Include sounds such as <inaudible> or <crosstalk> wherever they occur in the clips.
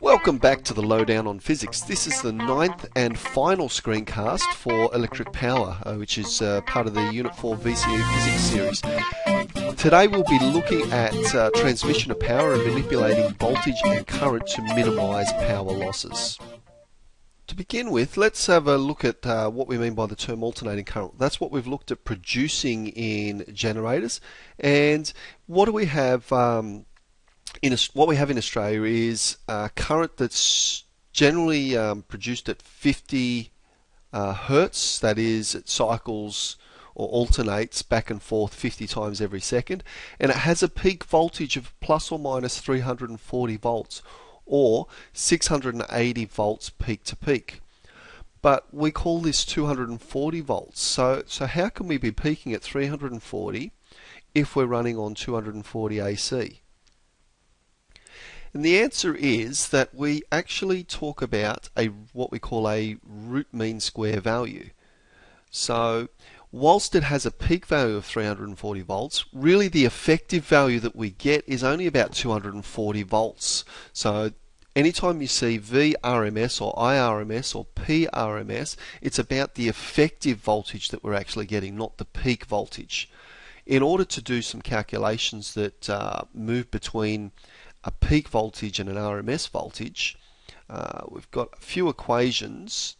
Welcome back to the Lowdown on Physics. This is the ninth and final screencast for electric power, uh, which is uh, part of the Unit 4 VCE Physics series. Today we'll be looking at uh, transmission of power and manipulating voltage and current to minimise power losses. To begin with, let's have a look at uh, what we mean by the term alternating current. That's what we've looked at producing in generators. And what do we have um, in what we have in Australia is a current that's generally um, produced at 50 uh, hertz, that is, it cycles or alternates back and forth 50 times every second, and it has a peak voltage of plus or minus 340 volts or 680 volts peak to peak. But we call this 240 volts. So, so how can we be peaking at 340 if we're running on 240 AC? And the answer is that we actually talk about a what we call a root mean square value. So whilst it has a peak value of 340 volts, really the effective value that we get is only about 240 volts. So anytime you see VRMS or IRMS or PRMS, it's about the effective voltage that we're actually getting, not the peak voltage. In order to do some calculations that uh, move between a peak voltage and an RMS voltage, uh, we've got a few equations.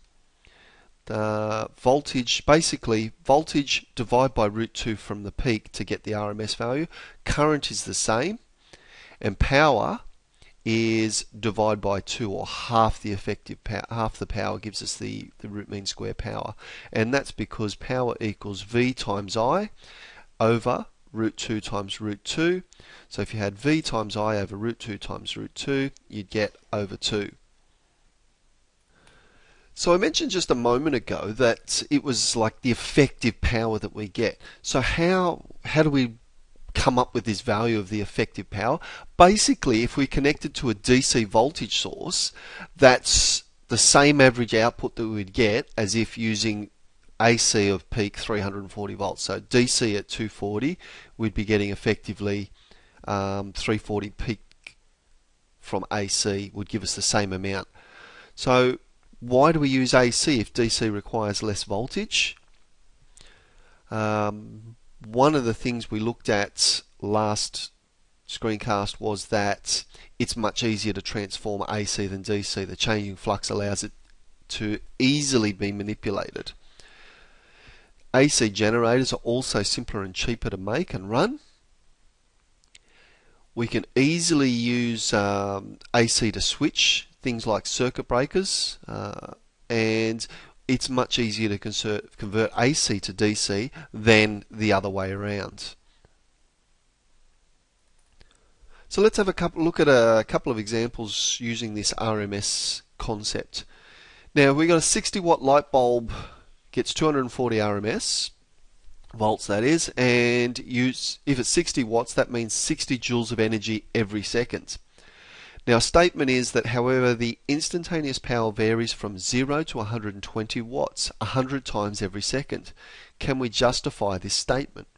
The voltage, basically, voltage divide by root 2 from the peak to get the RMS value. Current is the same, and power is divide by 2 or half the effective power half the power gives us the the root mean square power and that's because power equals v times i over root 2 times root 2. So if you had v times i over root 2 times root 2, you'd get over 2. So I mentioned just a moment ago that it was like the effective power that we get. So how how do we come up with this value of the effective power? Basically, if we connect it to a DC voltage source, that's the same average output that we'd get as if using AC of peak 340 volts. So DC at 240, we'd be getting effectively um, 340 peak from AC would give us the same amount. So why do we use AC if DC requires less voltage? Um, one of the things we looked at last screencast was that it's much easier to transform AC than DC. The changing flux allows it to easily be manipulated. AC generators are also simpler and cheaper to make and run. We can easily use um, AC to switch things like circuit breakers uh, and it's much easier to convert, AC to DC than the other way around. So let's have a couple, look at a couple of examples using this RMS concept. Now we've got a 60 watt light bulb gets 240 RMS volts that is and use if it's 60 watts that means 60 joules of energy every second. Now statement is that however the instantaneous power varies from 0 to 120 watts 100 times every second. Can we justify this statement?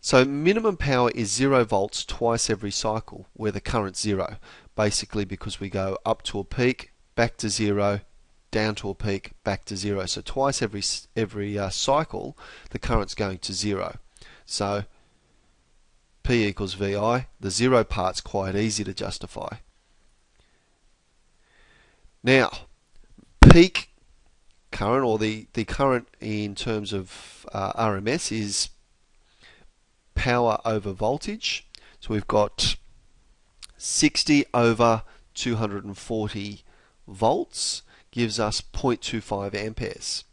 So minimum power is 0 volts twice every cycle. Where the current's 0 basically because we go up to a peak back to 0 down to a peak, back to zero. So twice every every uh, cycle, the current's going to zero. So P equals VI. The zero part's quite easy to justify. Now, peak current, or the, the current in terms of uh, RMS, is power over voltage. So we've got 60 over 240 volts gives us 0.25 amperes.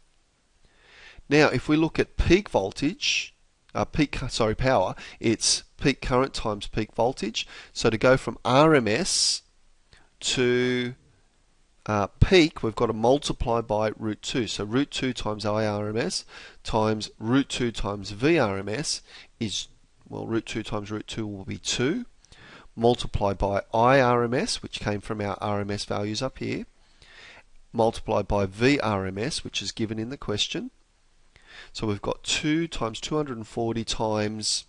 Now, if we look at peak voltage, uh, peak sorry power, it's peak current times peak voltage. So to go from RMS to uh, peak, we've got to multiply by root 2. So root 2 times IRMS times root 2 times VRMS is, well, root 2 times root 2 will be 2. Multiplied by IRMS, which came from our RMS values up here, multiplied by VRMS, which is given in the question. So we've got 2 times 240 times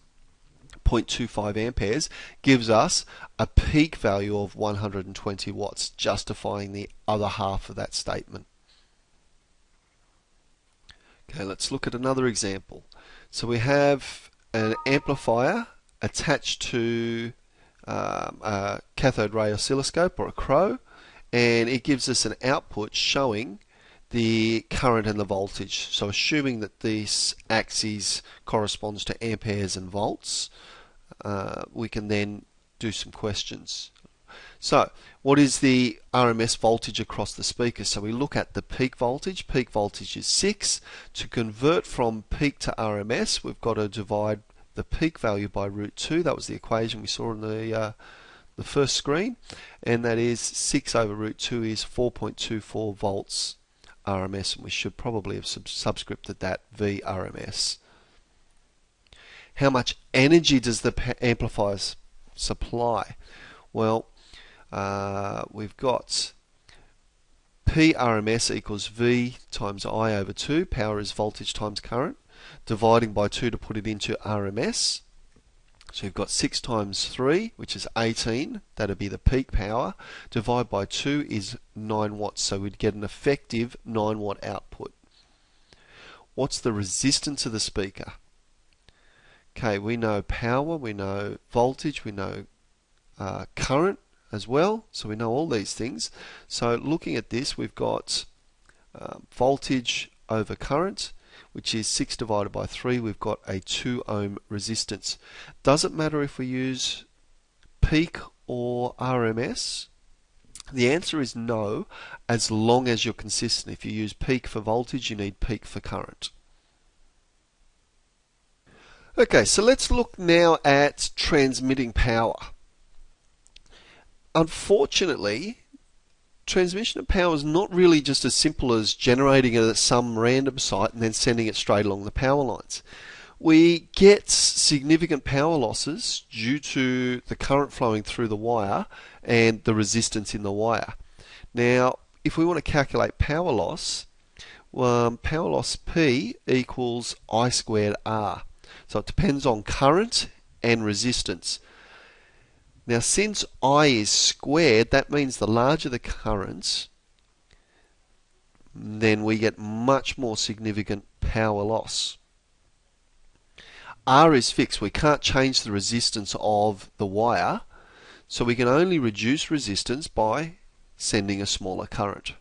0.25 amperes gives us a peak value of 120 watts, justifying the other half of that statement. Okay, let's look at another example. So we have an amplifier attached to um, a cathode ray oscilloscope or a CRO, and it gives us an output showing the current and the voltage. So assuming that this axis corresponds to amperes and volts, uh, we can then do some questions. So, what is the RMS voltage across the speaker? So we look at the peak voltage. Peak voltage is 6. To convert from peak to RMS, we've got to divide the peak value by root 2. That was the equation we saw in the uh, the first screen, and that is 6 over root 2 is 4.24 volts RMS, and we should probably have sub subscripted that V RMS. How much energy does the amplifier supply? Well, uh, we've got P RMS equals V times I over 2. Power is voltage times current. Dividing by 2 to put it into RMS. So you've got 6 times 3, which is 18. That'd be the peak power. Divide by 2 is 9 watts. So we'd get an effective 9 watt output. What's the resistance of the speaker? Okay, we know power, we know voltage, we know uh, current as well. So we know all these things. So looking at this, we've got uh, voltage over current which is 6 divided by 3, we've got a 2 ohm resistance. Does it matter if we use peak or RMS? The answer is no, as long as you're consistent. If you use peak for voltage, you need peak for current. Okay, so let's look now at transmitting power. Unfortunately, transmission of power is not really just as simple as generating it at some random site and then sending it straight along the power lines. We get significant power losses due to the current flowing through the wire and the resistance in the wire. Now, if we want to calculate power loss, um, power loss P equals I squared R. So it depends on current and resistance. Now, since I is squared, that means the larger the currents, then we get much more significant power loss. R is fixed. We can't change the resistance of the wire, so we can only reduce resistance by sending a smaller current.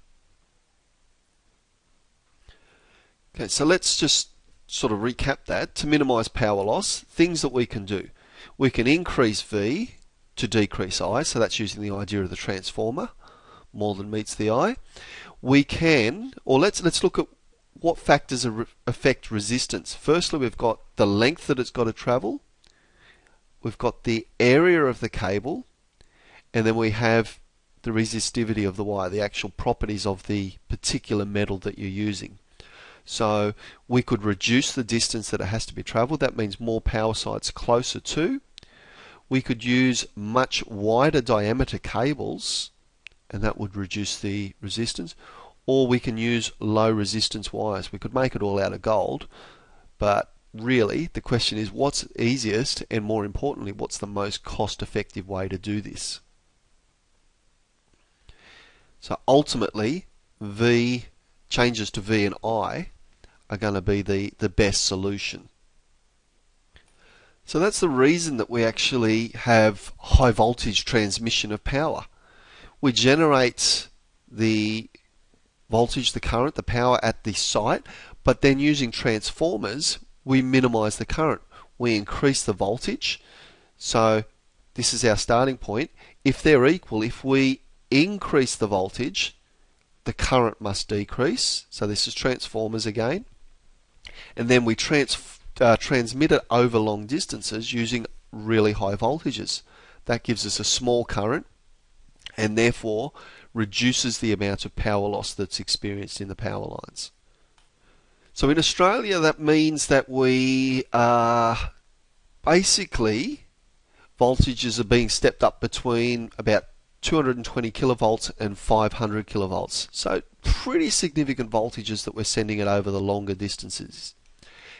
Okay, so let's just sort of recap that. To minimize power loss, things that we can do. We can increase V to decrease I, so that's using the idea of the transformer, more than meets the eye. We can, or let's let's look at what factors affect resistance. Firstly, we've got the length that it's got to travel. We've got the area of the cable, and then we have the resistivity of the wire, the actual properties of the particular metal that you're using. So we could reduce the distance that it has to be traveled. That means more power sites closer to we could use much wider diameter cables and that would reduce the resistance or we can use low resistance wires. We could make it all out of gold but really the question is what's easiest and more importantly what's the most cost effective way to do this. So ultimately V changes to V and I are going to be the, the best solution. So that's the reason that we actually have high voltage transmission of power. We generate the voltage, the current, the power at the site, but then using transformers, we minimize the current. We increase the voltage. So this is our starting point. If they're equal, if we increase the voltage, the current must decrease. So this is transformers again. And then we transform uh, transmit it over long distances using really high voltages. That gives us a small current and therefore reduces the amount of power loss that's experienced in the power lines. So in Australia, that means that we are basically voltages are being stepped up between about 220 kilovolts and 500 kilovolts. So pretty significant voltages that we're sending it over the longer distances.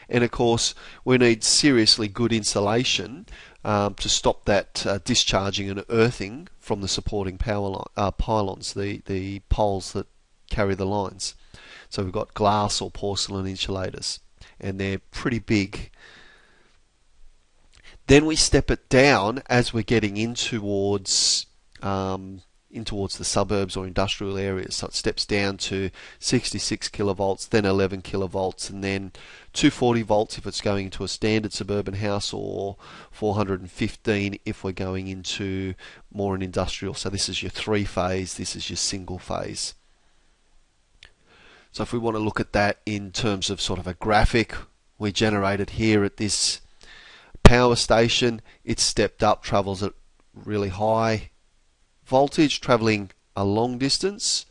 And of course, we need seriously good insulation um, to stop that uh, discharging and earthing from the supporting power line, uh, pylons, the, the poles that carry the lines. So we've got glass or porcelain insulators, and they're pretty big. Then we step it down as we're getting in towards um, in towards the suburbs or industrial areas. So it steps down to 66 kilovolts, then 11 kilovolts, and then 240 volts if it's going into a standard suburban house, or 415 if we're going into more an industrial. So this is your three phase, this is your single phase. So if we want to look at that in terms of sort of a graphic, we generated here at this power station, it's stepped up, travels at really high voltage traveling a long distance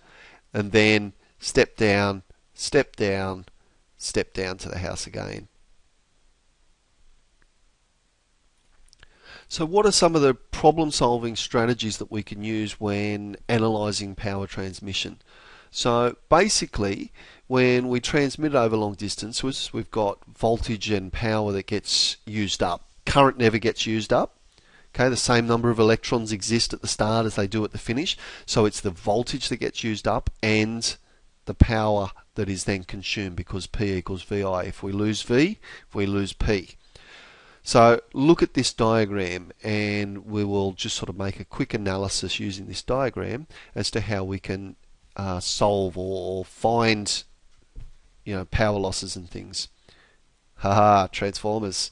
and then step down, step down, step down to the house again. So what are some of the problem solving strategies that we can use when analysing power transmission? So basically when we transmit over long distances we've got voltage and power that gets used up. Current never gets used up Okay, the same number of electrons exist at the start as they do at the finish, so it's the voltage that gets used up and the power that is then consumed because P equals VI. If we lose V, if we lose P. So look at this diagram and we will just sort of make a quick analysis using this diagram as to how we can uh, solve or find you know power losses and things. Haha, transformers.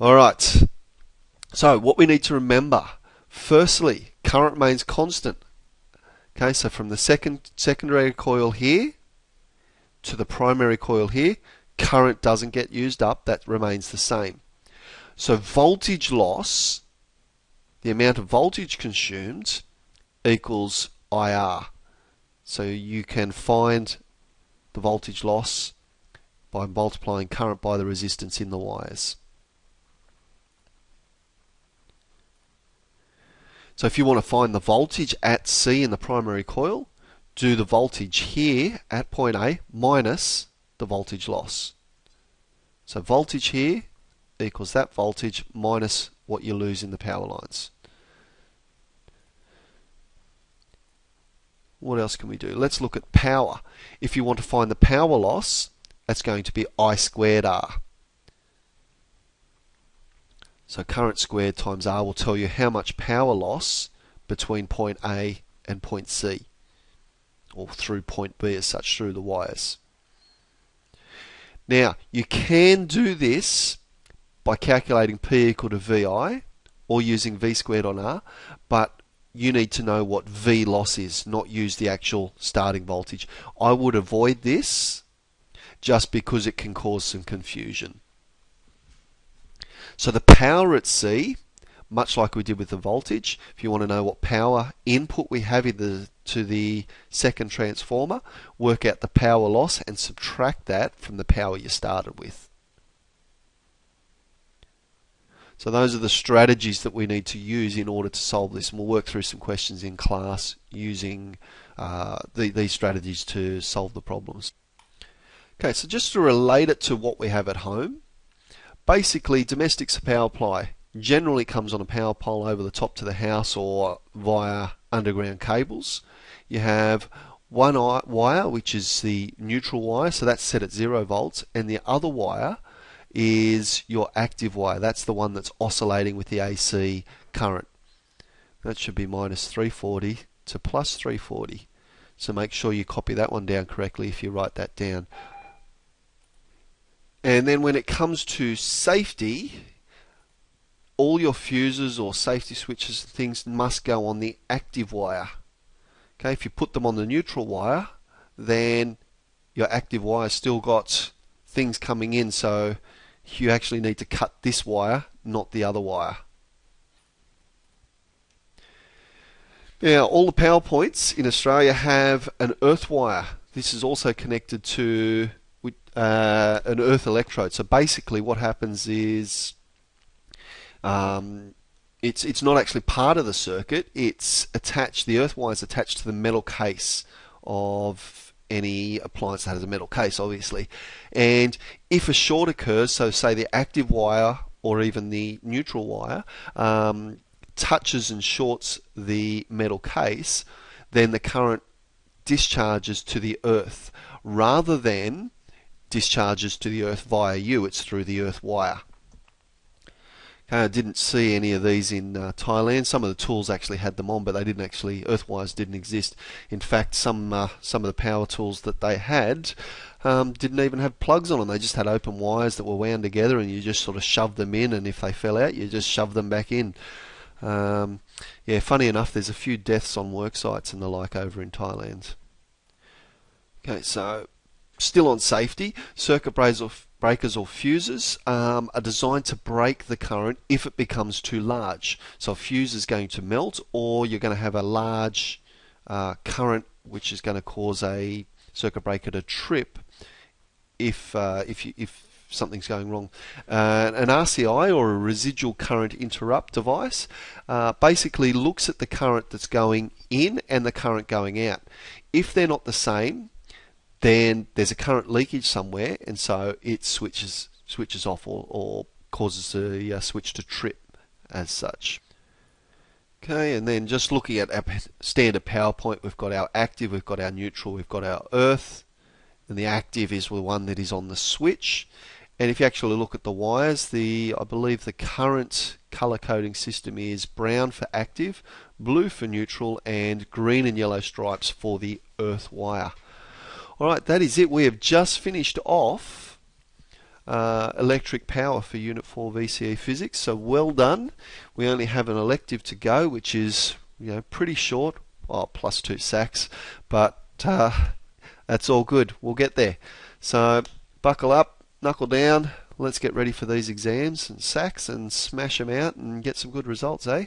Alright, so what we need to remember, firstly, current remains constant. Okay, so from the second secondary coil here to the primary coil here, current doesn't get used up, that remains the same. So voltage loss, the amount of voltage consumed, equals IR. So you can find the voltage loss by multiplying current by the resistance in the wires. So if you want to find the voltage at C in the primary coil, do the voltage here at point A minus the voltage loss. So voltage here equals that voltage minus what you lose in the power lines. What else can we do? Let's look at power. If you want to find the power loss, that's going to be I squared R. So current squared times R will tell you how much power loss between point A and point C, or through point B as such through the wires. Now, you can do this by calculating P equal to VI or using V squared on R, but you need to know what V loss is, not use the actual starting voltage. I would avoid this just because it can cause some confusion. So the power at C, much like we did with the voltage, if you want to know what power input we have the, to the second transformer, work out the power loss and subtract that from the power you started with. So those are the strategies that we need to use in order to solve this, and we'll work through some questions in class using uh, the, these strategies to solve the problems. Okay, so just to relate it to what we have at home, Basically, domestic power supply generally comes on a power pole over the top to the house or via underground cables. You have one wire, which is the neutral wire, so that's set at zero volts, and the other wire is your active wire. That's the one that's oscillating with the AC current. That should be minus 340 to plus 340. So make sure you copy that one down correctly if you write that down. And then when it comes to safety, all your fuses or safety switches and things must go on the active wire. Okay, if you put them on the neutral wire, then your active wire still got things coming in, so you actually need to cut this wire, not the other wire. Now, all the power points in Australia have an earth wire. This is also connected to uh, an earth electrode. So basically, what happens is um, it's it's not actually part of the circuit. It's attached. The earth wire is attached to the metal case of any appliance that has a metal case, obviously. And if a short occurs, so say the active wire or even the neutral wire um, touches and shorts the metal case, then the current discharges to the earth rather than discharges to the earth via you, it's through the earth wire. Okay, I didn't see any of these in uh, Thailand. Some of the tools actually had them on, but they didn't actually. Earth wires didn't exist. In fact, some uh, some of the power tools that they had um, didn't even have plugs on them. They just had open wires that were wound together, and you just sort of shoved them in. And if they fell out, you just shoved them back in. Um, yeah, funny enough, there's a few deaths on work sites and the like over in Thailand. Okay, so still on safety, circuit breakers or fuses um, are designed to break the current if it becomes too large. So a fuse is going to melt, or you're going to have a large uh, current which is going to cause a circuit breaker to trip if uh, if you, if something's going wrong. Uh, an RCI or a residual current interrupt device uh, basically looks at the current that's going in and the current going out. If they're not the same, then there's a current leakage somewhere, and so it switches switches off or, or causes the uh, switch to trip as such. Okay, and then just looking at our standard PowerPoint, we've got our active, we've got our neutral, we've got our earth, and the active is the one that is on the switch. And if you actually look at the wires, the I believe the current color coding system is brown for active, blue for neutral, and green and yellow stripes for the earth wire. Alright, that is it. We have just finished off uh, electric power for Unit 4 VCE Physics, so well done. We only have an elective to go, which is you know pretty short, oh, plus two SACs, but uh, <laughs> that's all good. We'll get there. So buckle up, knuckle down, let's get ready for these exams and SACs and smash them out and get some good results, eh?